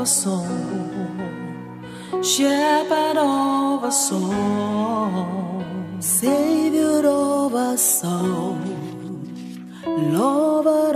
vasson Shepherd of a soul Savior of a soul Lover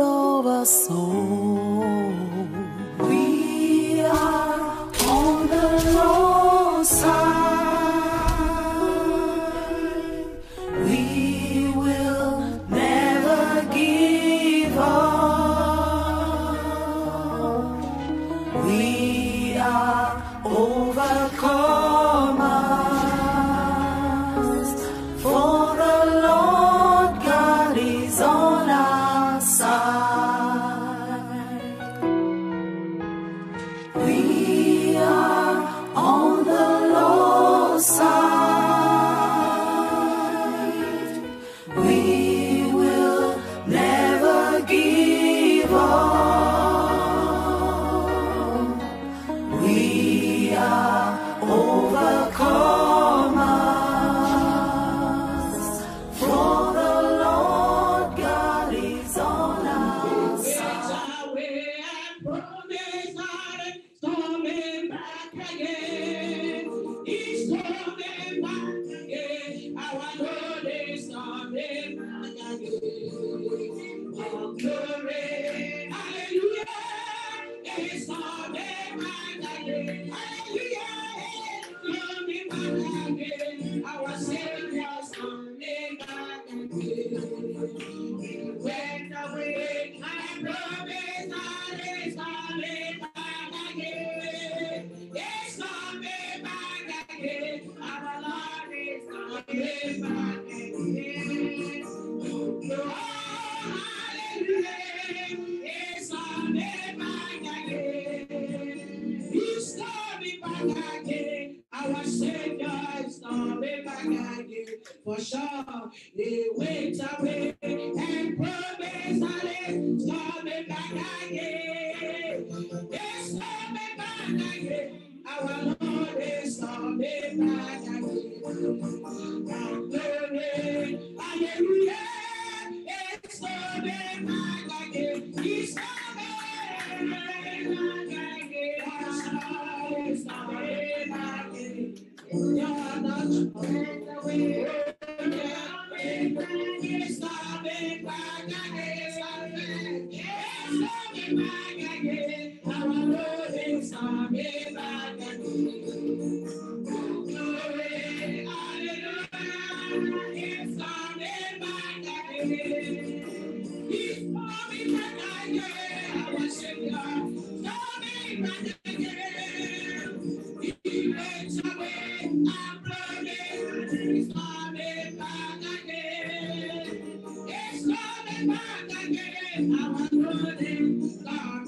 I'm running, I'm running,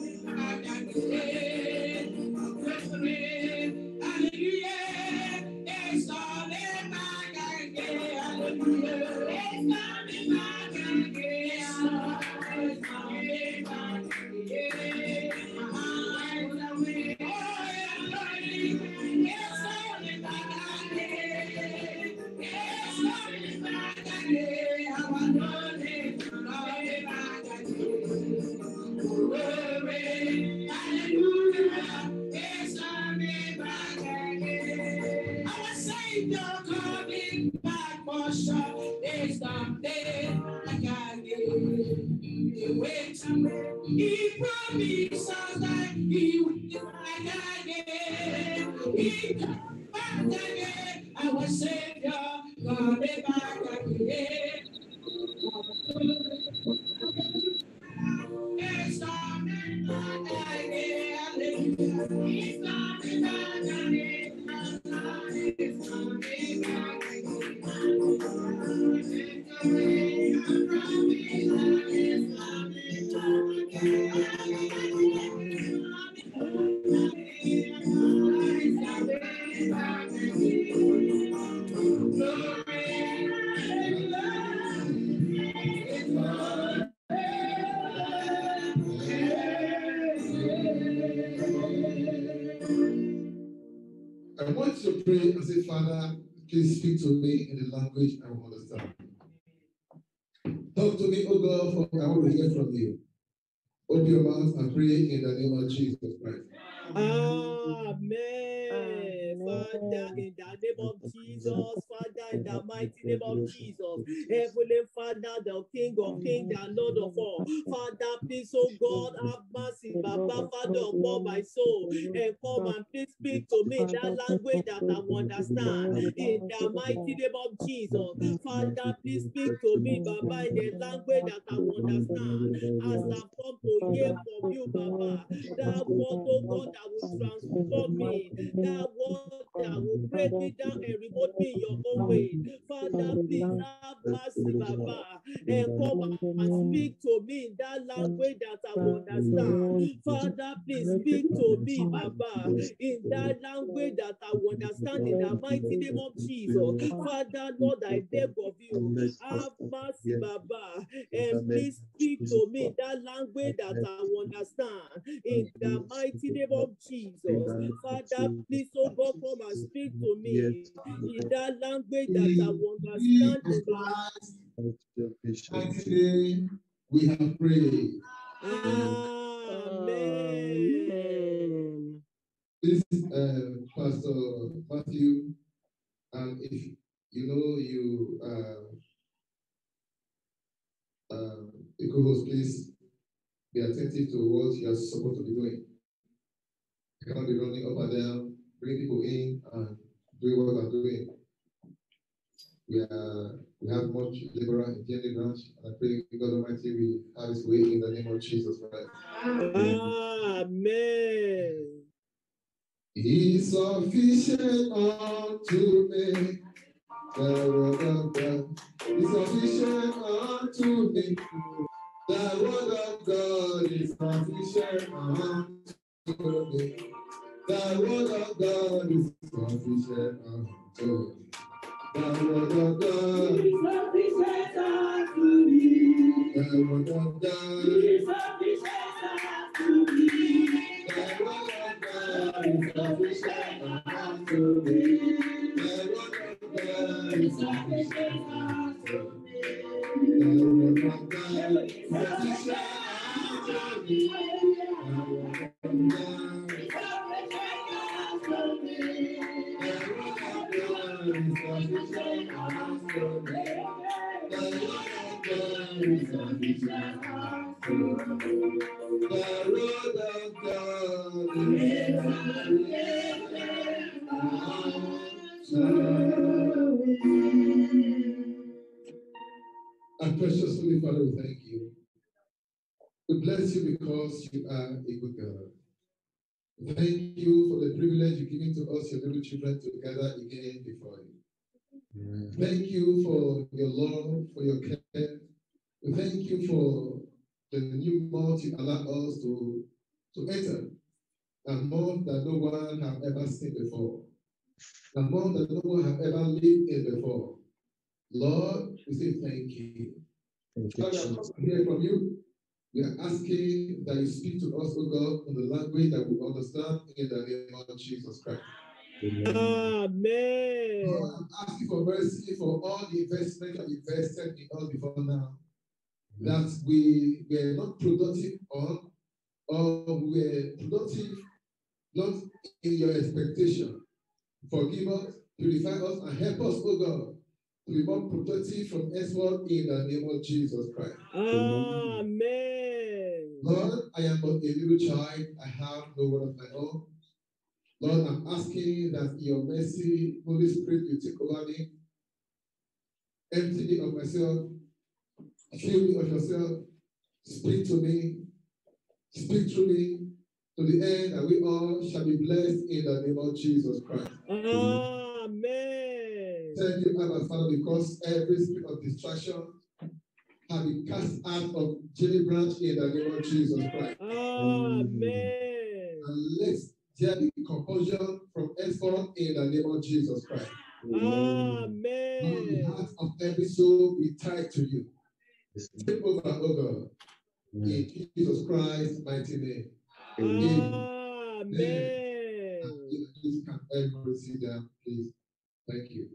Talk to me, oh God, for I want to hear from you. Open your mouth and pray in the name of Jesus Christ. Amen. Father, in the name of Jesus, Father, in the mighty name of Jesus, Heavenly Father, the King of Kings, the Lord of all, Father, please, oh God, have mercy, Baba, Father, upon my soul, and come and please speak to me that language that I understand. In the mighty name of Jesus, Father, please speak to me, Baba, in the language that I understand. As I've come to hear from you, Baba, that word, oh God, that will transform me, that word that will break me down and remote me your own way. Father, please have mercy, Baba, eh, and come and speak to me in that language that I will understand. Father, please speak to me, Baba, in that language that I will understand in the mighty name of Jesus. Father, Lord, I beg of you, have mercy, Baba, and please speak to me in that language that I will understand in the mighty name of Jesus. Father, please, oh God, come and speak to me in that language that I will understand in the Mighty name, we have prayed. Amen. This is uh, Pastor Matthew, and if you know you uh, uh, the co-host, please be attentive to what you are supposed to be doing. You cannot be running up and down, bring people in, and do what I'm doing. We are we have much liberal in Jenny branch, and I pray God Almighty we have His way in the name of Jesus Christ. Amen. He's sufficient unto He is sufficient unto me. The word of God is sufficient unto me. The word of God is sufficient unto me. The word of God is sufficient unto me. The word of God, the word of God, the word of God is sufficient unto me. The word of God is sufficient unto me. The word of God is sufficient unto me. The word of God And precious Holy Father, we thank you. We bless you because you are a good God. Thank you for the privilege you've given to us, your little children, to gather again before you. Thank you for your love, for your care. We thank you for the new month you allow us to, to enter, a month that no one have ever seen before, a month that no one have ever lived in before. Lord, we say thank you. God, I come to hear from you. We are asking that you speak to us, O God, in the language that we understand in the name of Jesus Christ. Amen. Lord, I'm asking for mercy for all the investment you have invested in us before now. That we were not productive on, or we were productive not in your expectation. Forgive us, purify us, and help us, O God, to be more productive from henceforth in the name of Jesus Christ. Amen. Lord, I am but a little child. I have no one of my own. Lord, I'm asking that your mercy, Holy Spirit, you take over me. Empty me of myself. Me of yourself. Speak to me. Speak to me to the end that we all shall be blessed in the name of Jesus Christ. Amen. Thank you, Abba Father, because every spirit of distraction have been cast out of Jenny Branch in the name of Jesus Christ. Amen. And let there be compulsion from henceforth in the name of Jesus Christ. Amen. heart of every soul we tie to you. Take over, oh God, in. Jesus Christ's mighty name. Amen. Amen. Uh, Please, can everybody sit down, please? Thank you.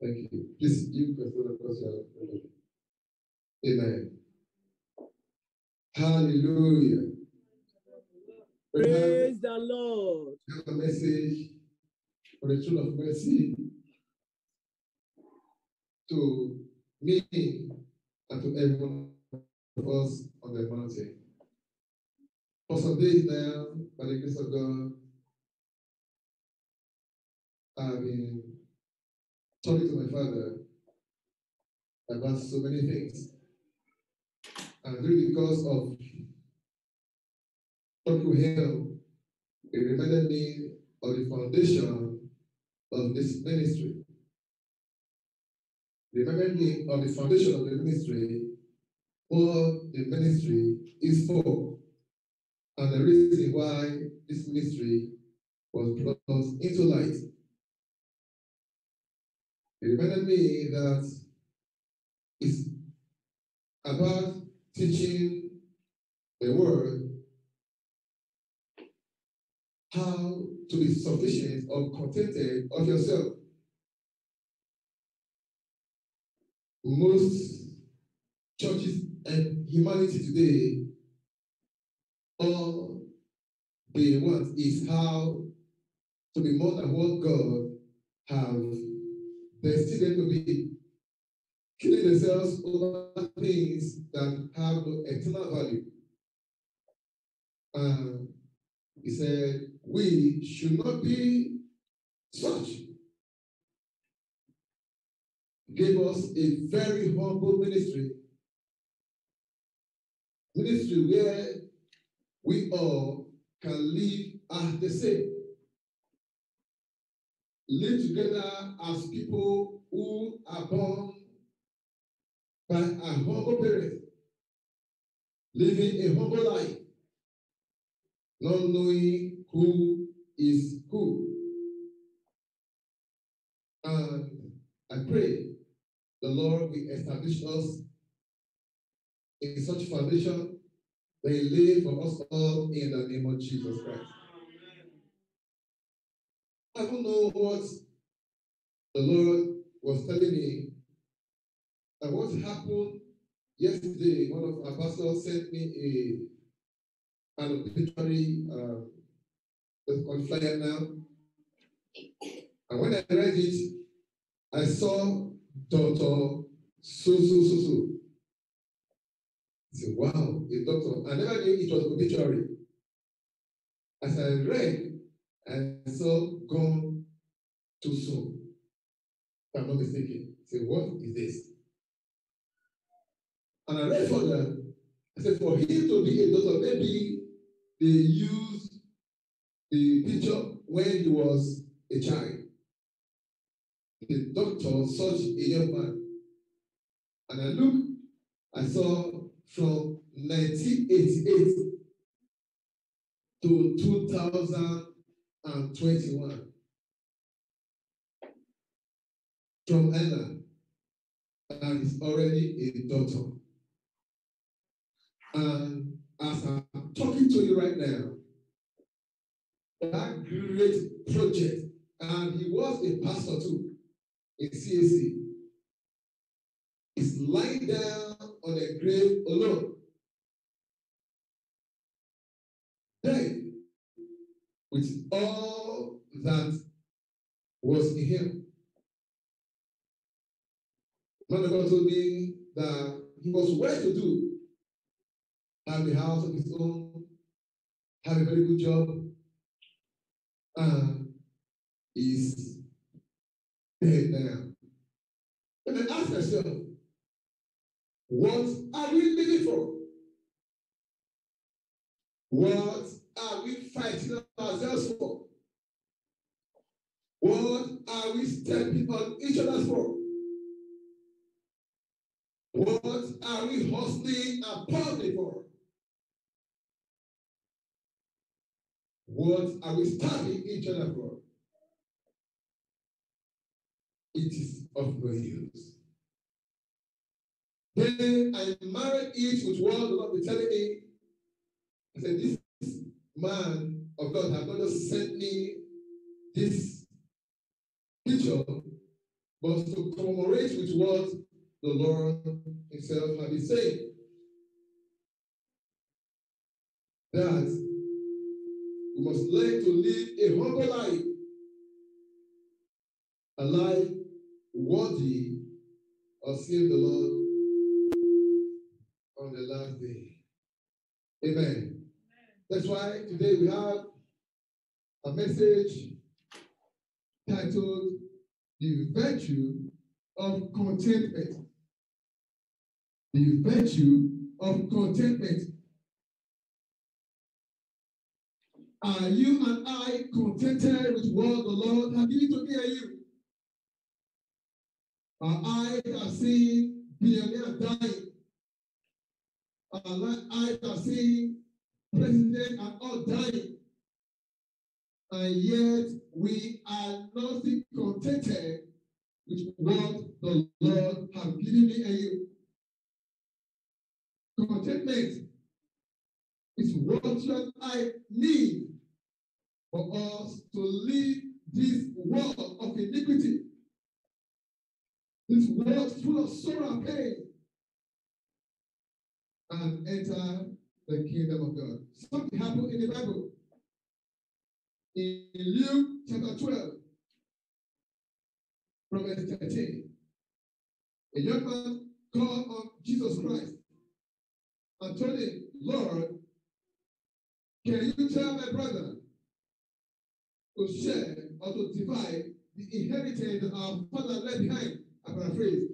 Thank you. Please, you can stand across your. Amen. Hallelujah. Praise the Lord. have a message for the throne of mercy to me and to everyone of us on the mountain. For some days now, by the grace of God, I've been talking to my father about so many things. And really because of talking with him, it reminded me of the foundation of this ministry. Me of the foundation of the ministry, what the ministry is for, and the reason why this ministry was brought into light. It reminded me that it's about teaching the word how to be sufficient or contented of yourself. Most churches and humanity today, all they want is how to be more than what God have destined to be. Killing themselves over things that have no eternal value. And he said, we should not be such. Gave us a very humble ministry. Ministry where we all can live as the same. Live together as people who are born by a humble parent, living a humble life, not knowing who is who. And I pray the Lord will establish us in such foundation that He for us all in the name of Jesus Christ. I don't know what the Lord was telling me and what happened yesterday. One of our pastors sent me a an obituary, uh, let's call flyer now. And when I read it, I saw So so so. I said, wow, a doctor. I never knew it was obituary. As I read, I saw gone too soon. If I'm not mistaken. I said, what is this? And I read further. I said, for him to be a doctor, maybe they used the picture when he was a child. The doctor, such a young man. And I look, I saw from 1988 to 2021. From Ella, and he's already a doctor. And as I'm talking to you right now, that great project, and he was a pastor too in CAC, is lying down on a grave alone. Dead with all that was in him. Man of God told me that he was well to do, have a house of his own, have a very good job, and is dead now. And then ask yourself, what are we living for? What are we fighting ourselves for? What are we stepping on each other for? What are we hustling and pounding for? What are we starving each other for? It is of no use. Then I married it with what the Lord be telling me. I said, this man of God have not just sent me this picture, but to commemorate with what the Lord Himself had been saying. That we must learn to live a humble life, a life worthy of seeing the Lord on the last day. Amen. That's why today we have a message titled The Virtue of Contentment. The Virtue of Contentment. Are you and I contented with what the Lord has given to me and you? Our eyes have seen billionaires dying. Our eyes have seen president and all dying. And yet we are not contented with what the Lord has given me and you. Contentment is what I need for us to leave this world of iniquity, this world full of sorrow and pain, and enter the kingdom of God. Something happened in the Bible. In Luke chapter 12, from verse 13, a young man called on Jesus Christ and told him, Lord, can you tell my brother to share or to divide the inheritance our father left behind? Paraphrase.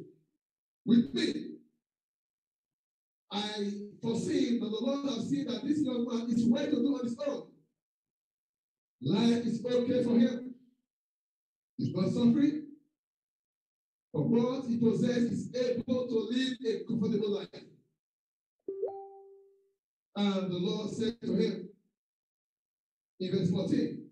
With me, I foresee that the Lord has seen that this young man is well to do on his own. Life is okay for him. He's not suffering. But what he possesses is able to live a comfortable life. And the Lord said to him in verse 14,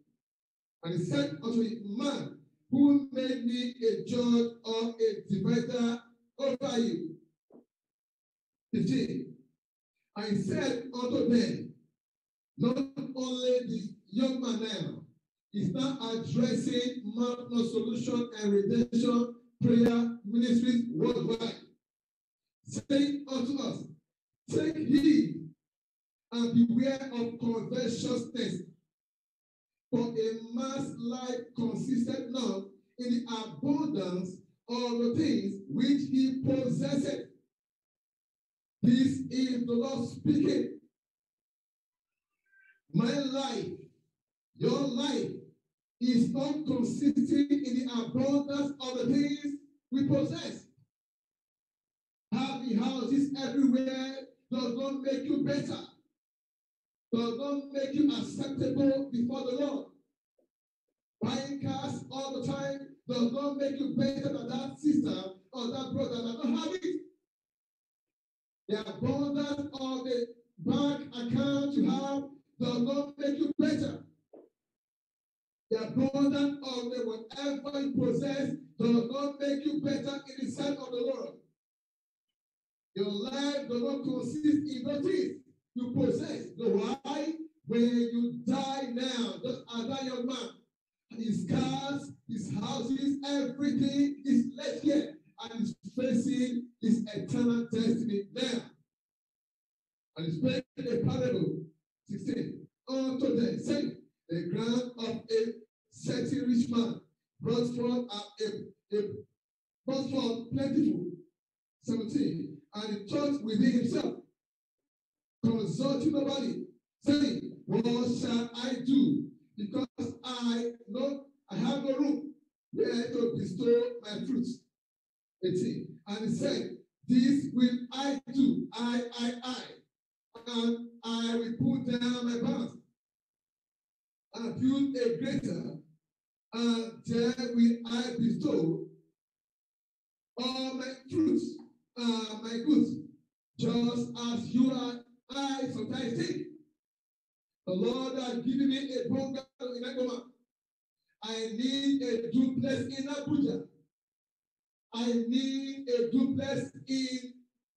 and he said unto him, Man, who made me a judge or a divider over you? 15. And he unto them, not only the young man now is now addressing mountain solution and redemption prayer ministries worldwide, saying unto us, take heed and beware of covetousness, for a man's life consisted not in the abundance of the things which he possessed. This is the Lord speaking. My life, your life, is not consisting in the abundance of the things we possess. Having houses everywhere does not make you better, does not make you acceptable before the Lord. Buying cars all the time does not make you better than that sister or that brother that don't have it. The abundance of the bank account you have does not make you better. The abundance of the whatever you possess does not make you better in the sight of the Lord. Your life does not consist in things you possess. The why? When you die now, just as young man, his cars, his houses, everything is left here and is facing his eternal destiny there. And he spake a parable, 16, unto them, saying, the ground of a certain rich man forth a, a, a brought forth plentiful. 17. And he thought within himself, consulting nobody, saying, What shall I do? Because I know I have no room where to bestow my fruits. 18. And he said, This will I do, I, I, I, and I will put down my barns and build a greater, and there will I bestow all my fruits and my goods, just as you and I sometimes think. The Lord has given me a bungalow in Agoma. I need a duplex in Abuja. I need a duplex in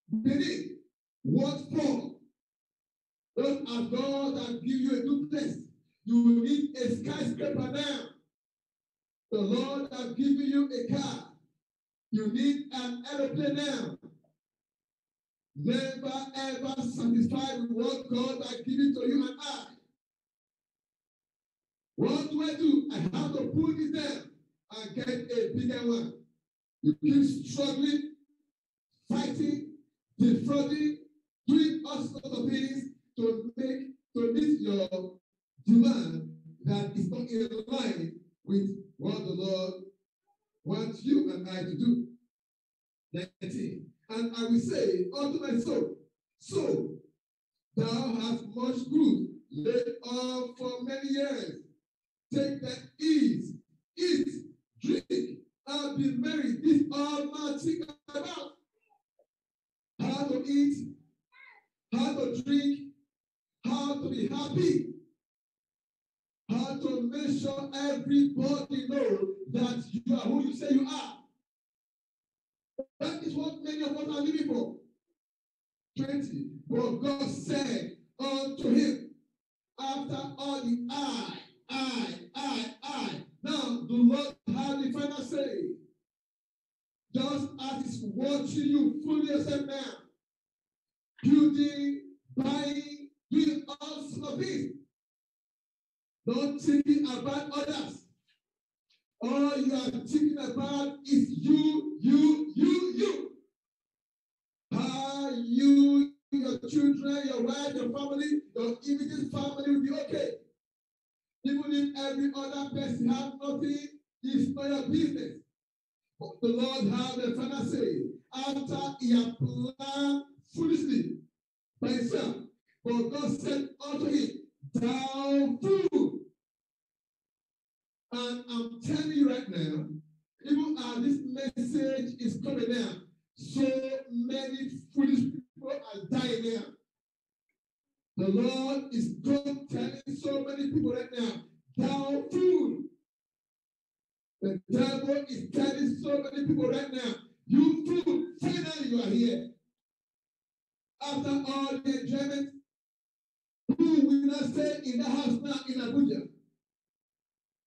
Benin. What for? Just as God has given you a duplex, you need a skyscraper now. The Lord has given you a car. You need an aeroplane now. Never ever satisfied with what God has given to you and I. What do I do? I have to pull it down and get a bigger one. You keep struggling, fighting, defrauding, doing all sorts of things to make to meet your demand that is not in line with what the Lord wants you and I to do. 19. And I will say unto my soul, So thou hast much good laid up for many years. Take that ease, eat, drink, and be merry. This all man think about. How to eat, how to drink, how to be happy, how to make sure everybody know that you are who you say you are. That is what many of us are living for. 20. But God said unto him, after all the I, I, I, I. Now, the Lord the final say. Just as He's watching you fully yourself man, building, buying, doing all sorts of things. Not thinking about others. All you are thinking about is you, you, you, you. How you, your children, your wife, your family, your immediate family will be okay. Even if every other person have nothing, it's not your business. But the Lord the final say after he had planned foolishly by himself. But God said unto him, Thou fool. And I'm telling you right now, even as this message is coming now, so many foolish people are dying now. The Lord is God telling so many people right now, thou fool. The devil is telling so many people right now, you fool, finally you are here. After all the enjoyment, who will not stay in the house now in Abuja?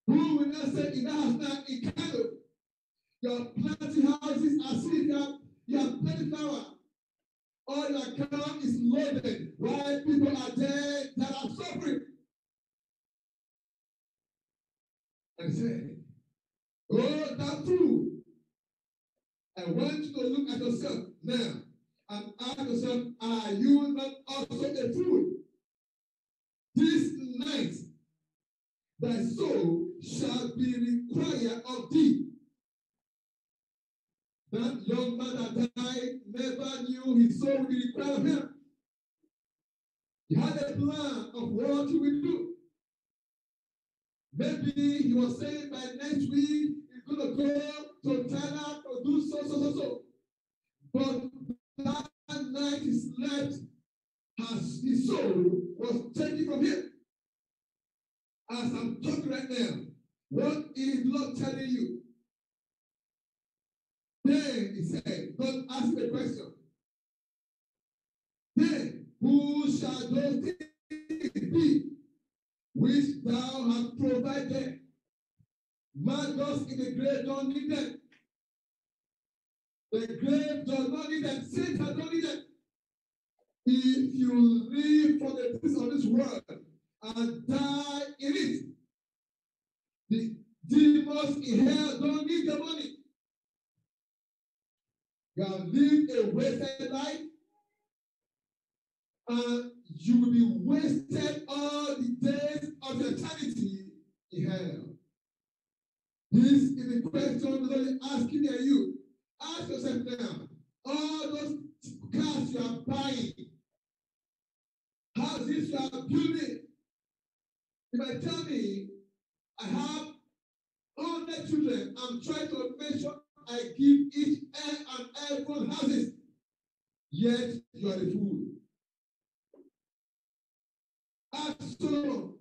Who will not stay in the house now in Kano? Your plenty houses are sitting up, you have plenty power. All your account is loaded while people are dead that are suffering. And he Oh, that fool. I want you to look at yourself now and ask yourself, are you not also a fool? This night, thy soul shall be required of thee. That young man that died never knew his soul would be required of him. He had a plan of what he would do. Maybe he was saying by next week he's going to go to China to do so, so, so, so. But that night he slept as his soul was taken from him. As I'm talking right now, what is Lord telling you? Then he said, God asked the question. Then who shall those which thou hast provided? Maggots in the grave don't need them. The grave does not need them. Satan don't need them. If you live for the things of this world and die in it, the demons in hell don't need the money. You have lived a wasted life, and you will be wasted all the days of eternity in hell. This is the question that I'm asking you. Ask yourself now, all those cars you are buying, houses you are building, you might tell me, I have 100 children, I'm trying to make sure I give each and everyone houses, yet you are a fool. Ask Solomon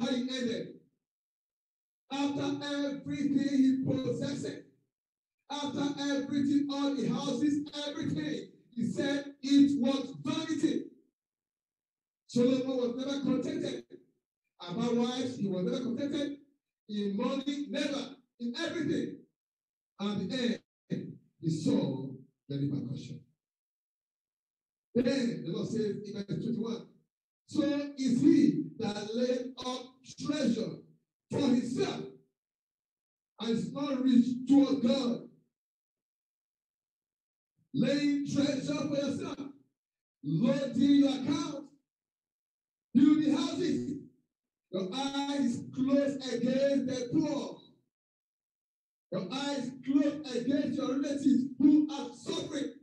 how he ended. After everything he possessed, after everything, all the houses, everything, he said it was vanity. Solomon was never contented. About wives, he was never contented. In money, never. In everything. And he saw the repercussion. Then the Lord says in verse 21, So is he that laid up treasure for himself and is not rich toward God. Laying treasure for yourself, loading your account, building houses. Your eyes closed against the poor. Your eyes closed against your relatives who are suffering.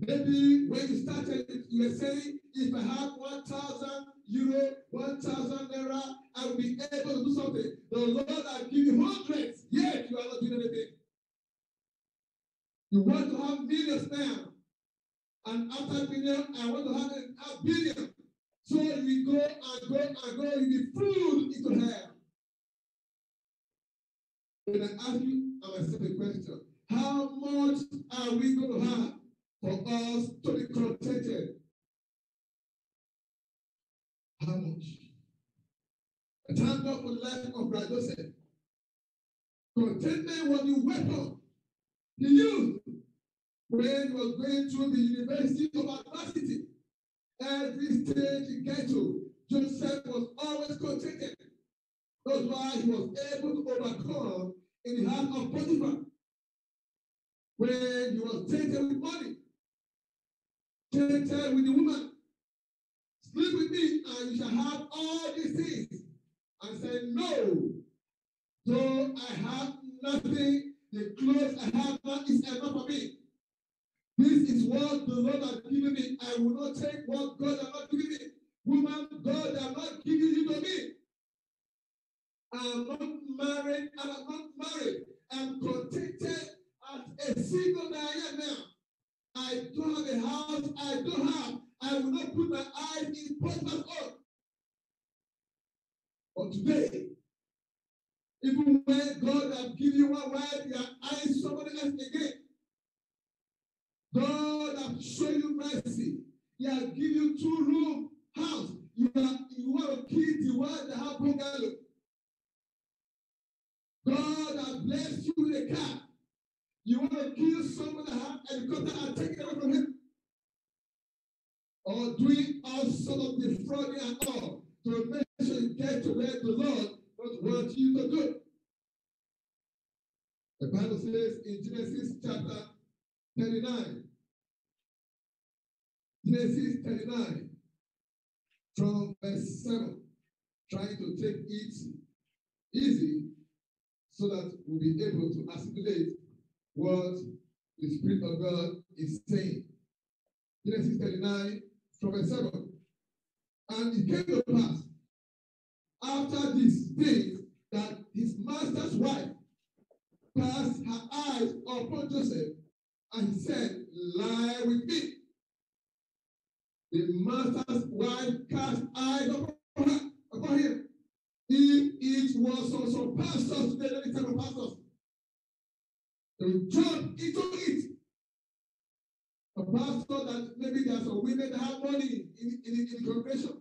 Maybe when you started, you were saying, if I have 1,000 euro, 1,000 naira, I will be able to do something. The Lord has given you hundreds, yet you are not doing anything. You want to have millions now. And after million, I want to have a, billion. So we go and go and go, you be fooled into hell. When I ask you and myself a question, how much are we going to have for us to be contented? How much? Thank God for the life of Brother Joseph. Contentment was the weapon he used when he was going through the University of Adversity. Every stage he get to, Joseph was always contented. That's why he was able to overcome in the heart of Potiphar. When he was tainted with money, with the woman, sleep with me and you shall have all these things. And said, No, though I have nothing, the clothes I have is enough for me. This is what the Lord has given me. I will not take what God has not given me. Woman, God has not given you to me. I'm not married, and I'm not married. I'm contented as a single man I am now. I don't have a house, I don't have. I will not put my eyes in Potiphar's own. But today, even when God has given you one wife, you are eyeing somebody else again. God has shown you mercy. He has given you two room house. You are you want to keep the one that have bungalow. God has blessed you with a car. You want to kill someone that have helicopter and take it away from him. Or doing all defrauding all to make get to where the Lord not want you to go. The Bible says in Genesis chapter 39. Genesis 39 from verse 7. Trying to take it easy so that we'll be able to assimilate what the Spirit of God is saying. Genesis 39 from verse 7. And it came to pass after these things that his master's wife cast her eyes upon Joseph and said, Lie with me. The master's wife cast eyes upon, her, upon him. It was on some pastors today, any type of pastors, they will into it. A pastor that maybe there are some women that have money in, in, in the congregation.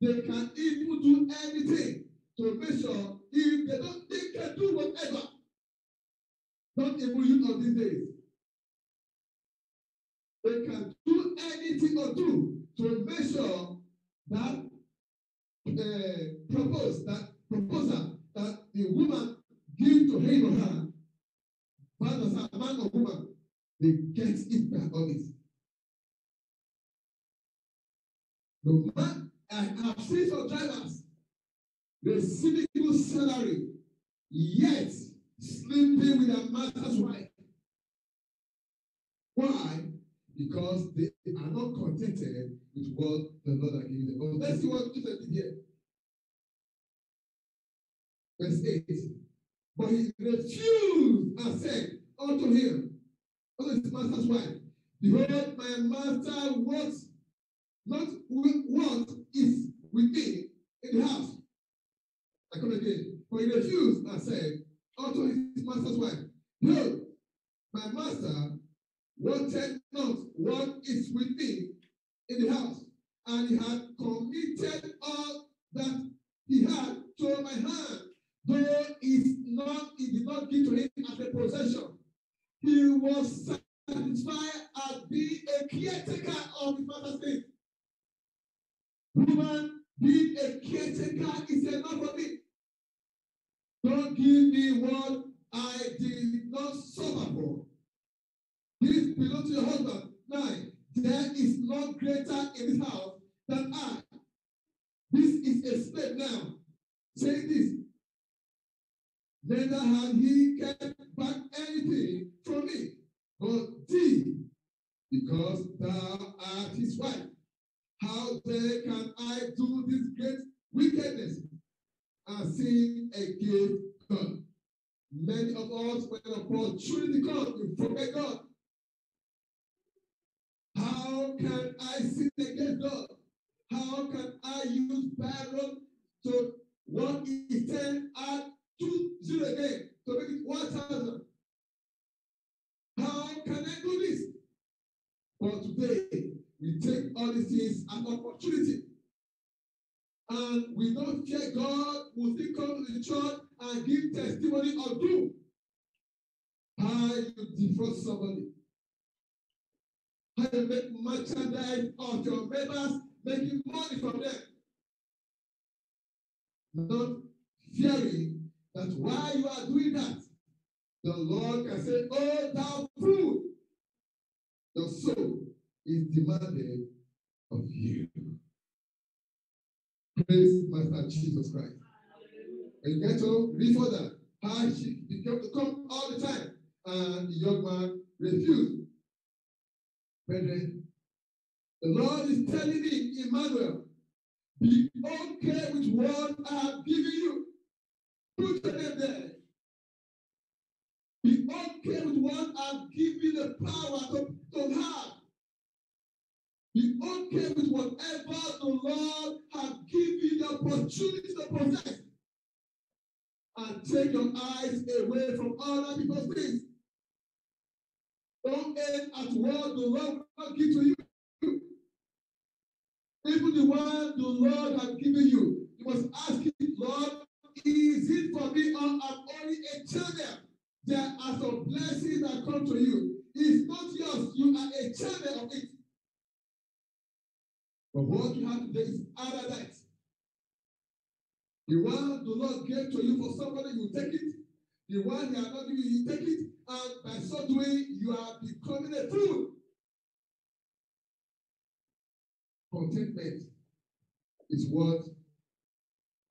They can even do anything to make sure if they don't, they can do whatever. Not even you of these days. They can do anything or do to make sure that uh, propose that proposal that the woman give to him or her, it's a man or woman, they get it by all this. No man, I have seen some drivers receiving good salary, yet sleeping with their master's wife. Why? Because they are not contented with what the Lord has given them. But let's see what Jesus did here. Verse 8. But he refused and said unto him, unto his master's wife, Behold, my master what not what is with me in the house. I come again. For he refused and said unto his master's wife, No, my master wanted not what is within in the house, and he had committed all that he had to my hand, though not, he did not give to him as a possession. He was Woman, being a caretaker is enough for me. Don't give me what I did not suffer for. This belongs to your husband. Nine, there is no greater in this house than I. This is a slave now. Say this. Neither had he kept back anything from me, but thee, because thou art his wife. How then can I do this great wickedness and sin against God? Many of us, when opportunity comes, we forget God. How can I sin against God? How can I use Byron to one is ten add two zero again to make it one thousand? How can I do this? But today, we take all these things as opportunity. And we don't fear God, we still come to the church and give testimony of doom. How you defraud somebody. How you make merchandise of your members, making money from them. Not fearing that while you are doing that, the Lord can say, Oh, thou fool, the soul is demanded of you. Praise Master Jesus Christ. When you get to read further, she began to come all the time, and the young man refused. Brethren, the Lord is telling me, Emmanuel, be okay with what I have given you. Put your name there. Be okay with what I've given the power to, to have. Be okay with whatever the Lord has given you the opportunity to possess. And take your eyes away from other people's things. Don't aim at what the Lord will not give to you. Even the one the Lord has given you, you must ask him, Lord, is it for me or I'm only a channel? There are some blessings that come to you. It's not yours, you are a channel of it. But what you have today is that. The one the Lord gave to you for somebody, you take it. The one He has not given you, you take it. And by so doing, you are becoming a fool. Contentment is what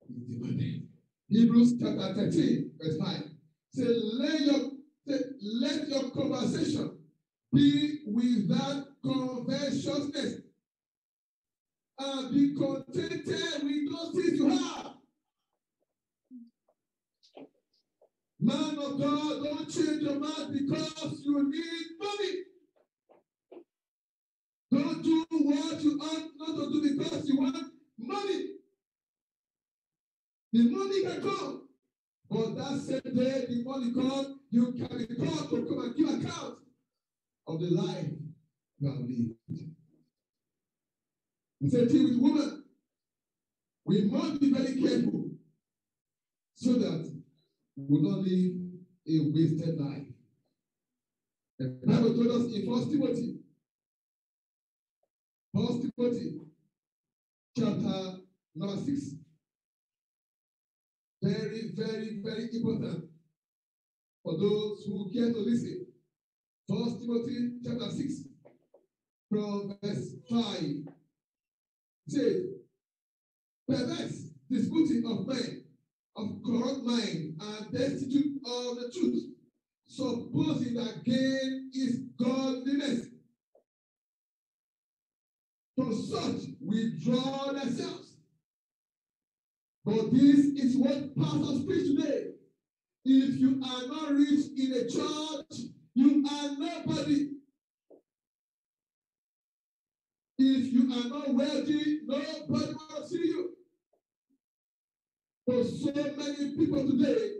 is demanded. Hebrews chapter 13, verse 5. Say, let your, say, let your conversation be without covetousness and be contented with those things you have. Man of God, don't change your mind because you need money. Don't do what you ought not to do because you want money. The money can come, but that same day the money comes, you can be called to come and give account of the life you have lived. The same thing with women. We must be very careful so that we will not live a wasted life. The Bible told us in First Timothy, First Timothy, chapter number six. Very, very, very important for those who care to listen. First Timothy chapter six, from verse five says, perverse disputing of men of corrupt mind and destitute of the truth, supposing that gain is godliness. From such withdraw themselves. But this is what pastors preach today. If you are not rich in a church, you are nobody. If you are not wealthy, nobody will see you. For so many people today,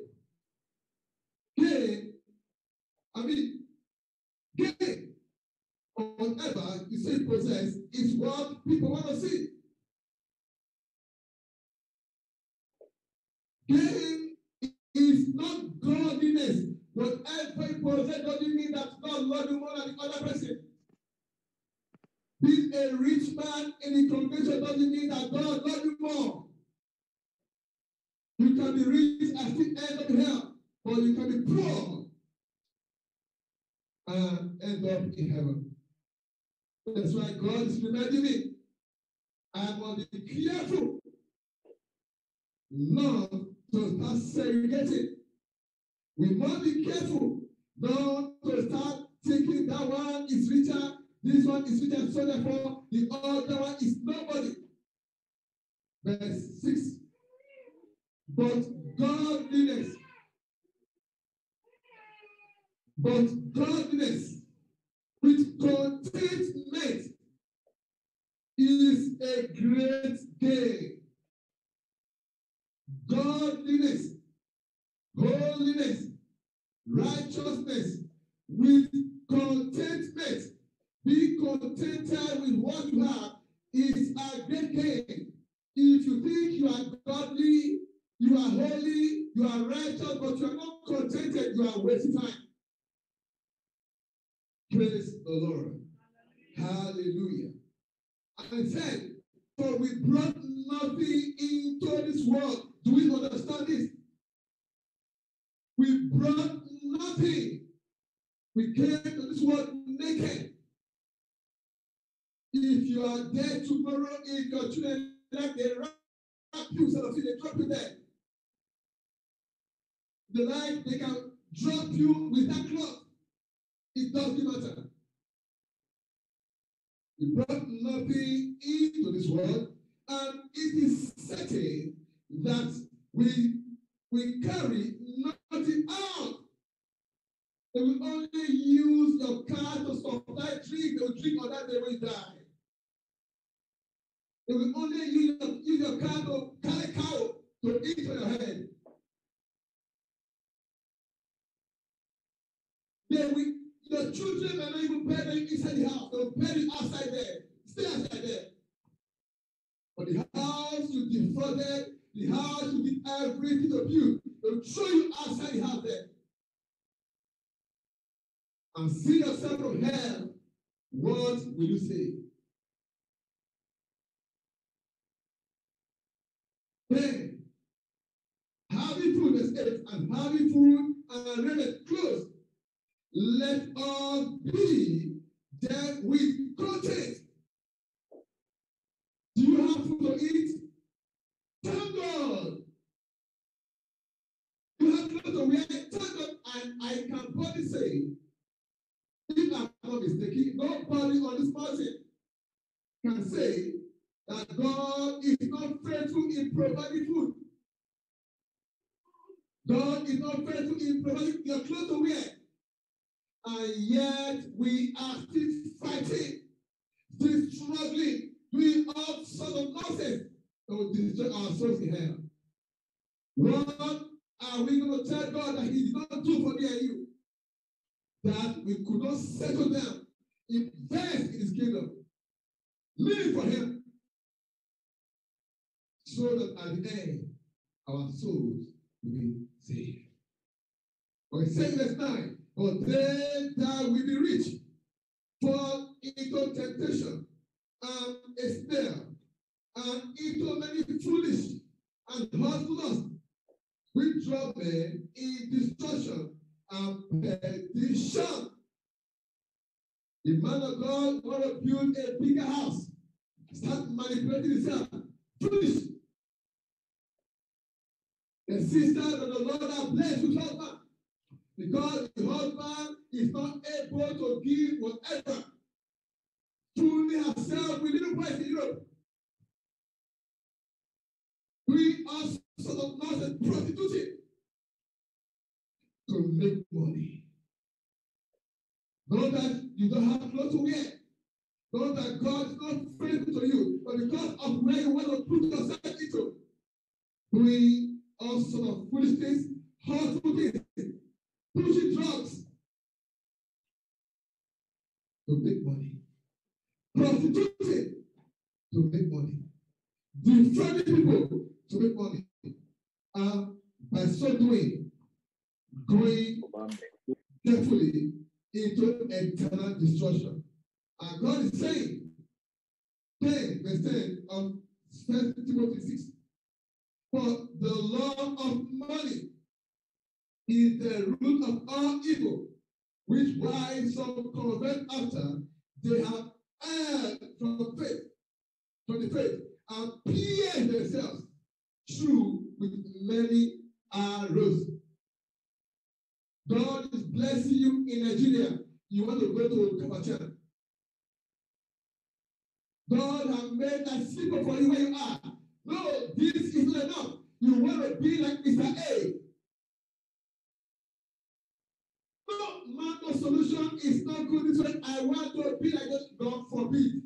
gay, I mean, gay or whatever you say possess is what people want to see. Gain is not godliness. Whatever you possess doesn't mean that God loves you more than the other person. Being a rich man in the congregation doesn't mean that God loves you more. You can be rich and still end up in hell, or you can be poor and end up in heaven. That's why God is reminding me I must be careful not to start segregating. We must be careful not to start thinking that one is richer, this one is richer, so therefore the other one is nobody. Verse 6. But godliness, but godliness with contentment is a great gain. Godliness, holiness, righteousness with contentment. Be contented with what you have is a great gain. If you think you are godly, you are holy, you are righteous, but you are not contented, you are wasting time. Praise the Lord. Hallelujah. And it said, For we brought nothing into this world. Do we understand this? We brought nothing. We came to this world naked. If you are dead tomorrow, if your children like they wrap you you, they drop you there. The like they can drop you with that cloth. It doesn't matter. We brought nothing into this world, and it is certain that we we carry nothing out. They will only use your car to supply drink. They will drink on that day when you die. They will only use your, use your car to carry cow to eat on your head. They will, your children may not even bury inside the house. They will bury outside there. Stay outside there. But the house you defrauded, the house you did everything of you, they will throw you outside the house there. And see yourself from hell. What will you say? Then, having food escaped and having food and raiment clothes, let us be there with content. Do you have food to eat? Thank God. You have clothes to wear? Thank God. And I can boldly say, if I'm not mistaken, nobody on this mountain can say that God is not faithful in providing food. God is not faithful in providing your clothes to wear. And yet we are still fighting, still struggling, doing all sorts of nonsense that destroy our souls in hell. What are we going to tell God that He did not do for me and you? That we could not settle down, invest in His kingdom, live for Him, so that at the end, our souls will be saved. Okay, say verse 9. But they that will be rich fall into temptation and a snare, and into many foolish and lust, which drop men in destruction and perdition. The man of God want to build a bigger house, start manipulating himself. Foolish. The sister that the Lord has blessed with husband because the husband is not able to give whatever to herself with little price in Europe. We are sort of nonsense prostituting to make money. Not that you don't have clothes to wear. Not that God is not faithful to you, but because of where you want to put yourself into. Doing all sort of foolish things, hurtful things, pushing drugs to make money, prostituting to make money, defrauding people to make money. Um, by so doing, going carefully into eternal destruction. And God is saying, 10, verse 10 of 1 Timothy 6, for the love of money is the root of all evil, which while some covet after, they have erred from faith, from the faith, and pierced themselves through with many arrows. God is blessing you in Nigeria. You want to go to Kabachan. God has made that simple for you where you are. No, this is not enough. You want to be like Mr. A. No, man, no solution is not good this way. I want to be like this. God forbid.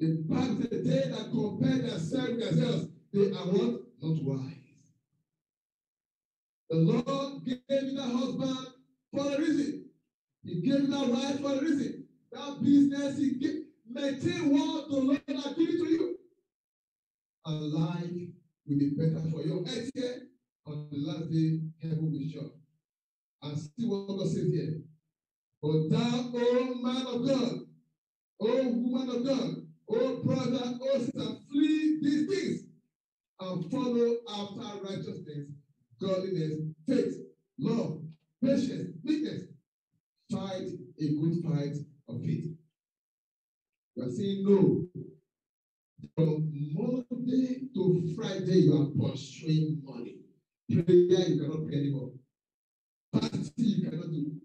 In fact, the day that compare themselves with themselves, they are what? Not wise. The Lord gave me that husband for a reason. He gave you that wife for a reason. That business, he gave, maintain what the Lord has given to you. And life will be better for you. Earth here, on the last day, heaven will be shut. And see what God says here. But thou, O man of God, O woman of God, O brother, O sister, flee these things and follow after righteousness, godliness, faith, love, patience, meekness. Fight a good fight of faith. You are saying no. From Monday to Friday, you are pursuing money. Prayer, you cannot pray anymore. Fasting, you cannot do.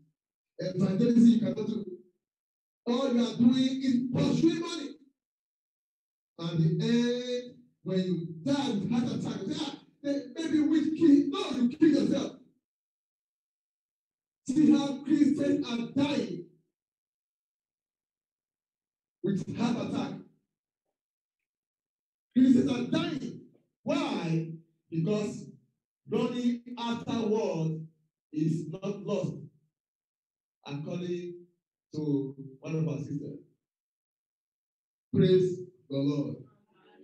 Evangelism, you cannot do. All you are doing is pursuing money. And the end, when you die with heart attack, you say, ah, maybe which kill? No, you kill yourself. See how Christians are dying with heart attack. Christians are dying. Why? Because running afterward is not lost. According to one of our sisters. Praise the Lord.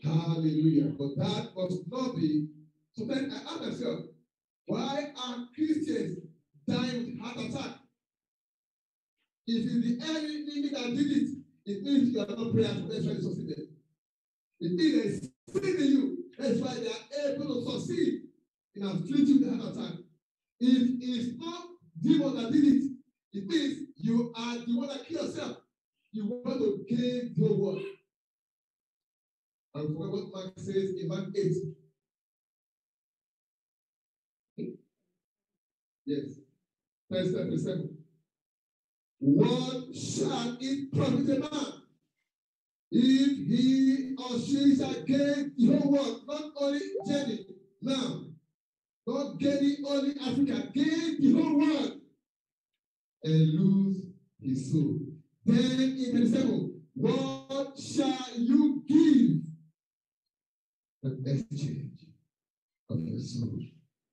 Hallelujah. But that must not be. So then I ask myself, why are Christians dying with heart attack? If it's the enemy that did it, it means you are not prayerful. That's why you succeeded. It means there is in you. That's why they are able to succeed in afflicting the heart attack. If it's not demon that did it, it means you are the one that kill yourself. You want to gain your word. And forget what Mark says in Mark 8. Yes. Verse 37. What shall it profit a man if he or she shall gain the whole world, not only journey now, not only Africa, gain the whole world and lose his soul. Then in 37, what shall you give an exchange of your soul?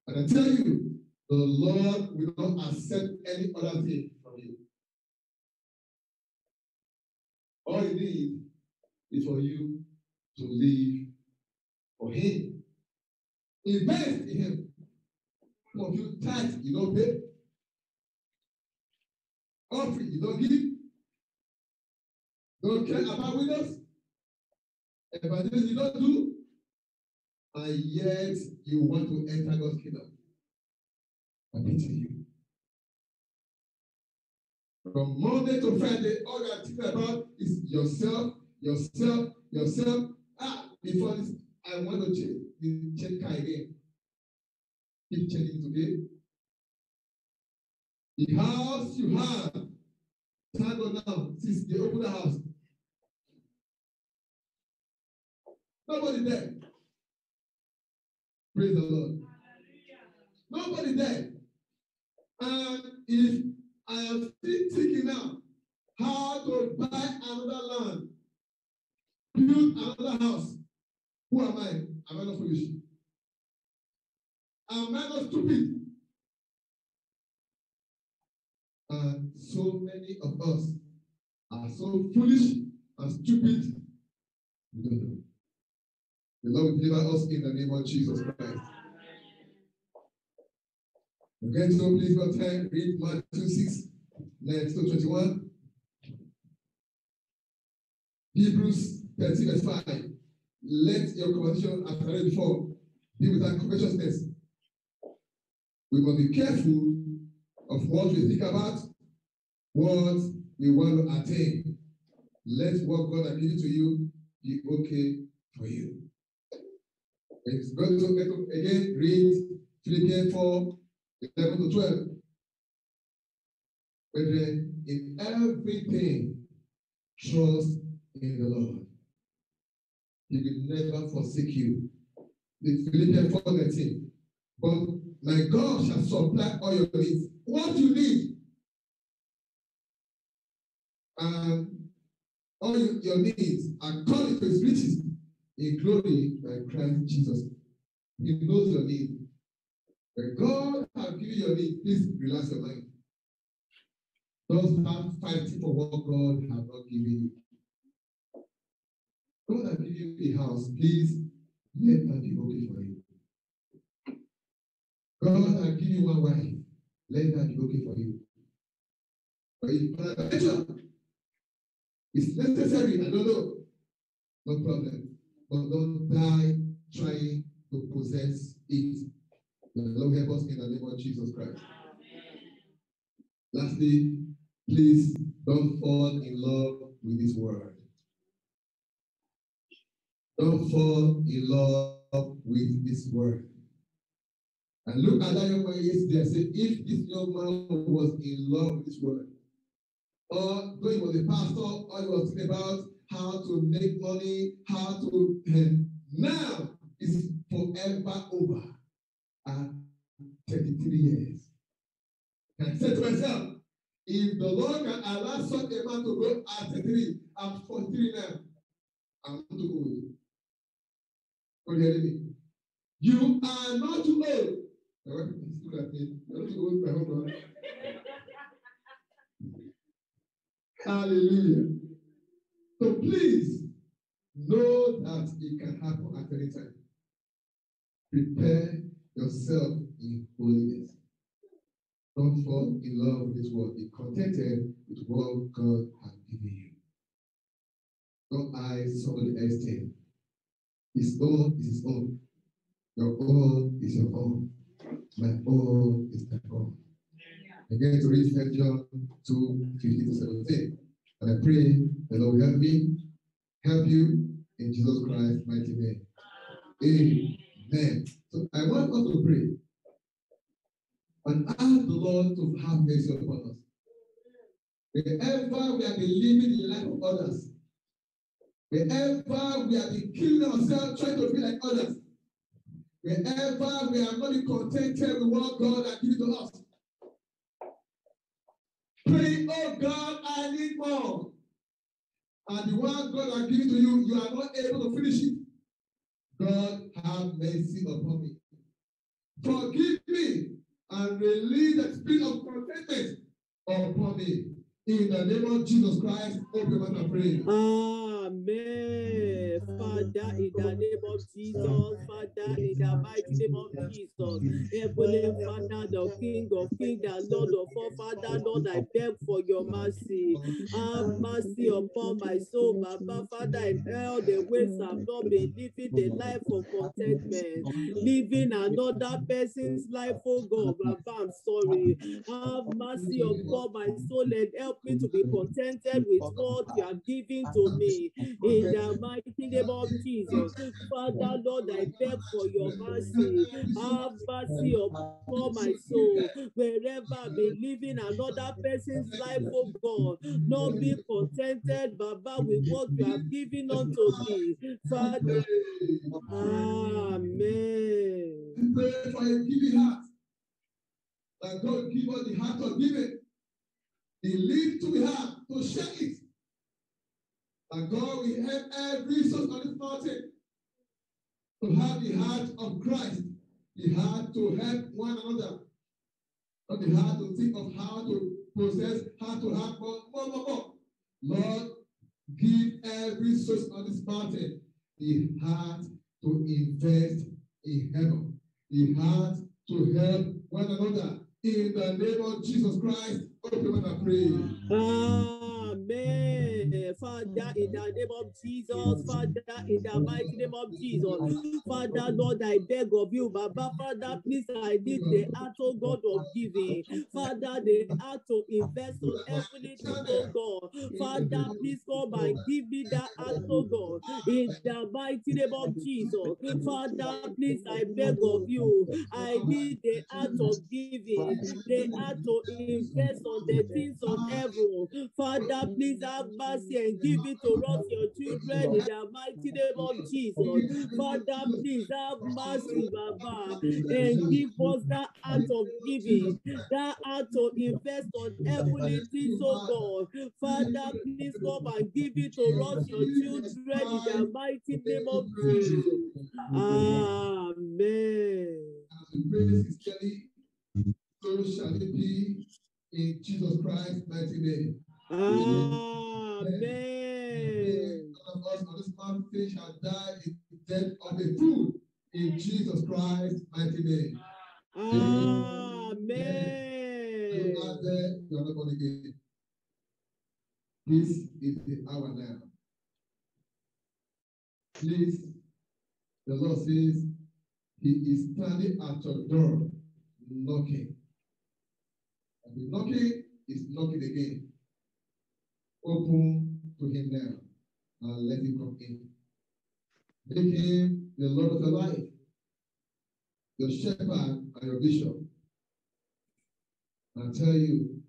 And I tell you, the Lord will not accept any other thing is for you to live for Him. Invest in Him. Some of you tithe, you don't pay. Offering, you don't give. Don't care about widows. Evangelism, you don't do. And yet you want to enter God's kingdom. I pity you. From Monday to Friday, all you are thinking about is yourself, yourself, yourself. Ah, before this, I want to change, change car again. Keep changing today. The house you have, thank God now, since they opened the house. Nobody there. Praise the Lord. Nobody there. And if I am still thinking now how to buy another land, build another house, who am I? Am I not foolish? Am I not stupid? And so many of us are so foolish and stupid. We don't know. The Lord will deliver us in the name of Jesus Christ. Going to please your time, read Matthew 6, 9 to 21. Hebrews 13, verse 5. Let your conversation, as I read before, be without covetousness. We must be careful of what we think about, what we want to attain. Let what God has given to you be okay for you. It's going to again read Philippians 4, 11 to 12. Brethren, in everything, trust in the Lord. He will never forsake you. The Philippians 4, 13. But my God shall supply all your needs. What you need. And all your needs according to his riches in glory by Christ Jesus. He knows your need. When God has given you your need, please relax your mind. Don't start fighting for what God has not given you. God has given you a house, please let that be okay for you. God has given you one wife, let that be okay for you. But if it's necessary, I don't know, no problem. But don't die trying to possess it. The Lord help us in the name of Jesus Christ. Lastly, please don't fall in love with this word. Don't fall in love with this word. And look at that young man yesterday and say, if this young man was in love with this word, or though he was a pastor, all he was thinking about how to make money, how to, and now is forever over at 33 years. And I said to myself, if the Lord can allow such a man to go at 33, I'm 43 now, I'm too old. Are you hearing me? You are not too old. At old, my. Hallelujah. So please know that it can happen at any time. Prepare yourself in holiness. Don't fall in love with this world. Be contented with what God has given you. Don't eye somebody else's thing. His own is his own. Your own is your own. My own is my own. Again, to read 1 John 2 15 to 17. And I pray the Lord help me, help you in Jesus Christ's mighty name. Amen. So I want us to pray and ask the Lord to have mercy upon us. Wherever we are believing the life of others, wherever we have been killing ourselves trying to be like others, wherever we have not contented with what God has given to us, Pray, oh God, I need more. And the one God has given to you, you are not able to finish it. God, have mercy upon me. Forgive me and release the spirit of contentment upon me. In the name of Jesus Christ, open your mouth and pray. Mm. Amen. Father, in the name of Jesus, Father, in the mighty name of Jesus, Heavenly Father, the King of Kings, the Lord of all, Father, Lord, I beg for your mercy. Have mercy upon my soul, Baba, Father, in all the ways I've not been living the life of contentment, living another person's life, oh God, Baba, I'm sorry. Have mercy upon my soul and help me to be contented with what you are giving to me. In the mighty name of Jesus. Father, Lord, I beg for your mercy. Have mercy upon my soul. Wherever I've been living another person's life, oh God, not be contented, Baba, with what you have given unto me. Father, Amen. Pray for a giving heart. That God give us the heart of giving. The to the heart to share it. That God will help every soul on this mountain to have the heart of Christ, the heart to help one another, not the heart to think of how to possess, how to have more, more, more, more. Lord, give every soul on this mountain the heart to invest in heaven. He had to help one another. In the name of Jesus Christ, open and pray. Amen. Father, in the name of Jesus, Father, in the mighty name of Jesus, Father, Lord, I beg of you, Baba, Father, please, I need the heart, oh God, of giving. Father, the heart to invest on everything, oh God. Father, please come and give me that heart, oh God, in the mighty name of Jesus. Father, please, I beg of you, I need the heart of giving, the heart to invest on the things of heaven. Father, please have mercy and give it to us, your children, in the mighty name of Jesus. Father, please have mercy, Baba, and give us that act of giving, that act to invest on heavenly things, oh God. Father, please come and give it to us, your children, in the mighty name of Jesus. Amen. So shall it be in Jesus Christ's mighty name. Amen. None of us on this mountain shall die in the death of a fool in Jesus Christ's mighty name. Amen. You are there, you are not born again. This is the hour now. Please, the Lord says, He is standing at your door, knocking. And the knocking is knocking again. Open to Him now and let Him come in. Make Him the Lord of your life, your shepherd and your bishop. And I tell you,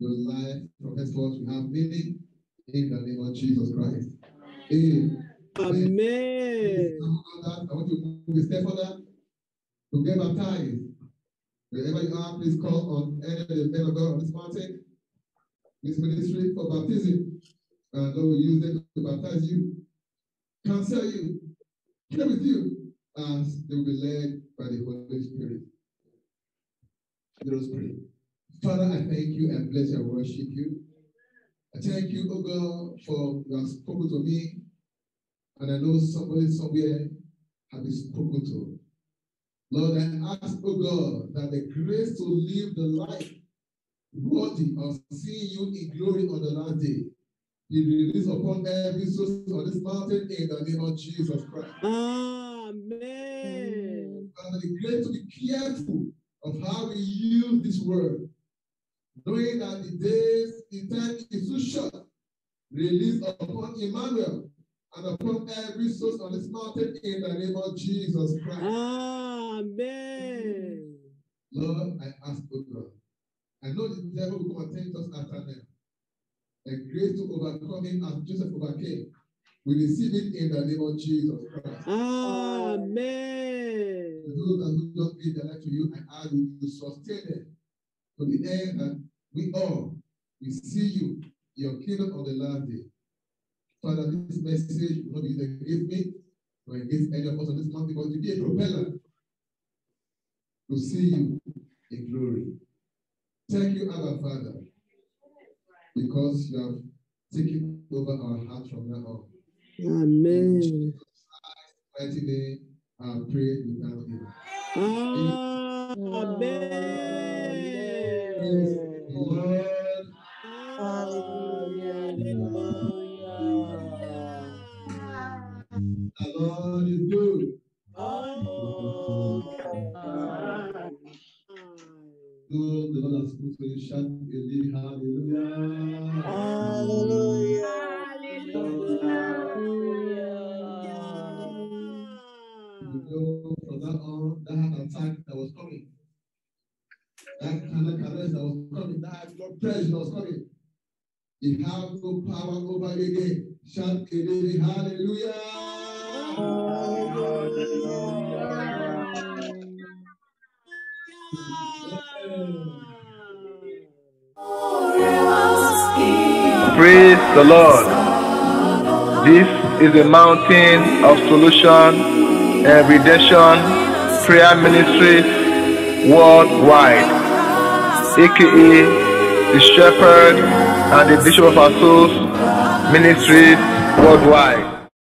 your life from henceforth will have meaning in the name of Jesus Christ. Amen. Amen. I want you to move a step further to get baptized. Wherever you are, please call on any of the men of God on this mountain, this ministry for baptism. And Lord will use them to baptize you, counsel you, pray with you, as they will be led by the Holy Spirit. Let us pray. Father, I thank you and bless and worship you. I thank you, oh God, for you have spoken to me. And I know somebody somewhere have been spoken to. Lord, I ask, oh God, that the grace to live the life worthy of seeing you in glory on the last day be released upon every soul on this mountain in the name of Jesus Christ. Amen. And the grace to be careful of how we use this word, knowing that the days, the time is too short. Release upon Emmanuel and upon every soul on this mountain in the name of Jesus Christ. Amen. Lord, I ask, oh God, I know the devil will come and tempt us after now. The grace to overcome him as Joseph overcame. We receive it in the name of Jesus Christ. Amen. For those that who just give their life to you, I ask you to sustain them to the end that we all will see you in your kingdom on the last day. Father, this message will not be against me or against any of us on this mountain, but to be a propeller to see you in glory. Thank you, Abba Father, because you have taken over our hearts from now on. Amen. Mighty name, I pray without you. Praise the Amen. Lord. The Lord is good. Good. The Lord has put to you. Shout a living hallelujah. You know, from that on, that heart attack that was coming, that kind of caress that was coming, that high blood pressure that was coming, it have no power over you again. Shout a living hallelujah. Praise the Lord. This is a mountain of solution and redemption prayer ministry worldwide, aka the shepherd and the bishop of our souls ministry worldwide.